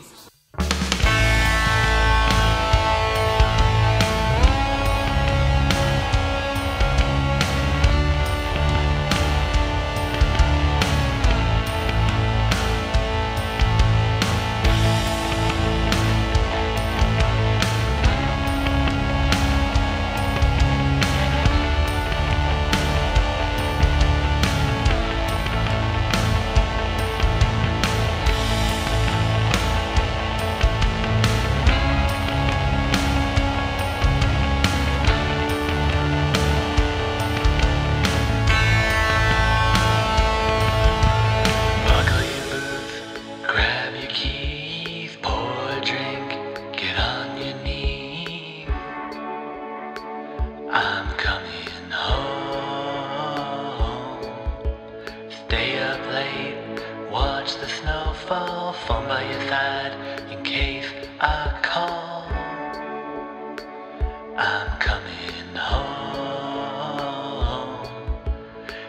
Buckle Stay up late, watch the snow fall, phone by your side in case I call. I'm coming home.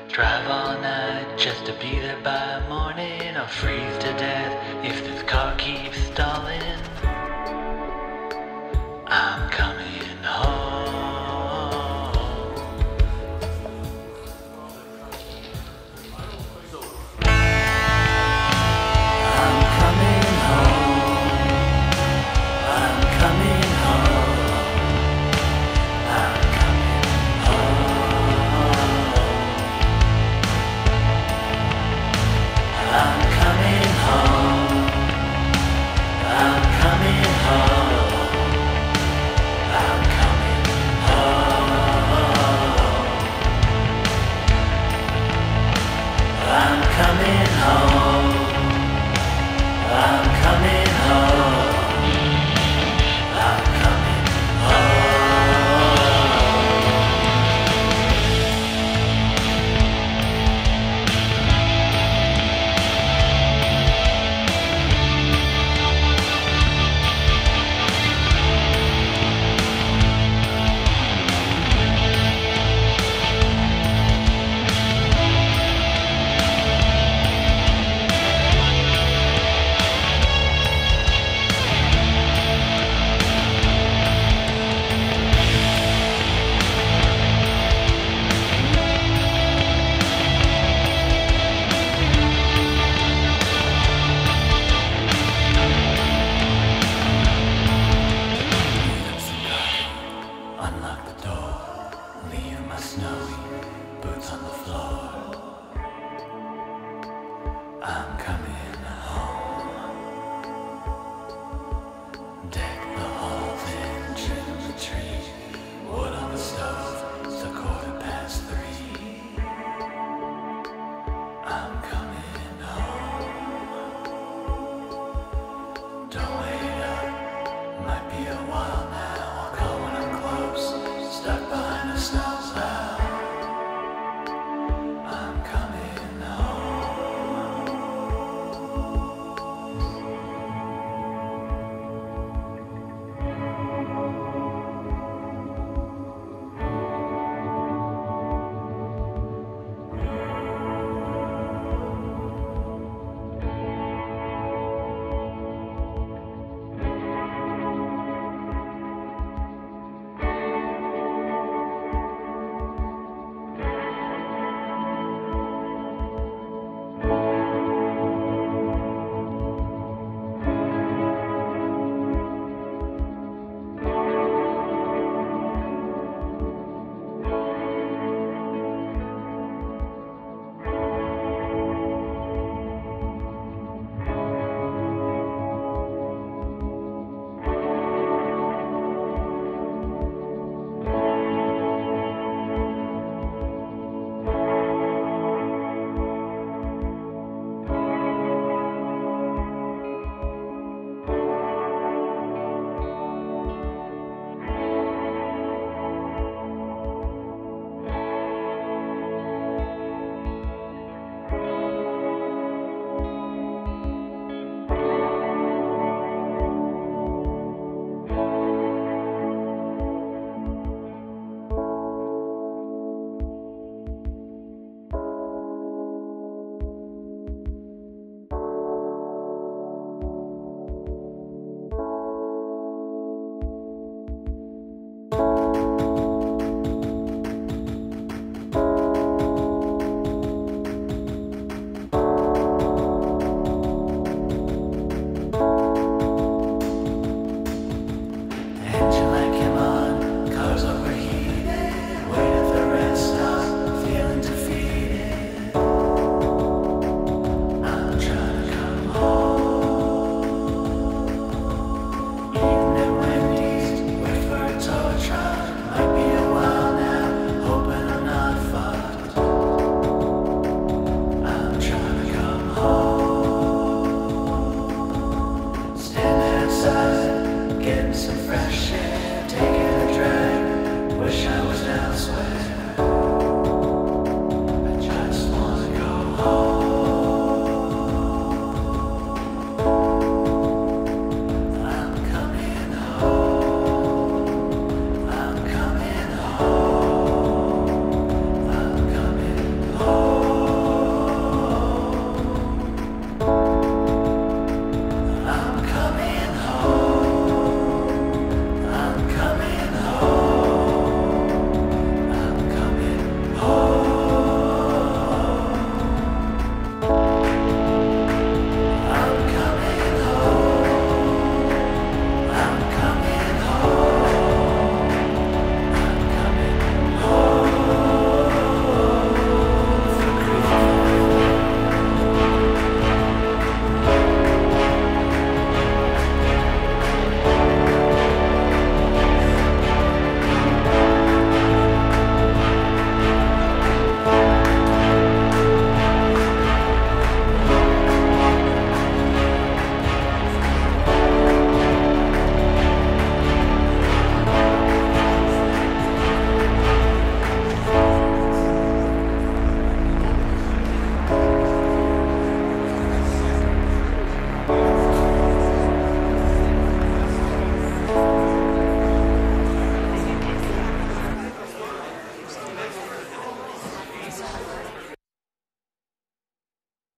Drive all night just to be there by morning. I'll freeze to death if this car keeps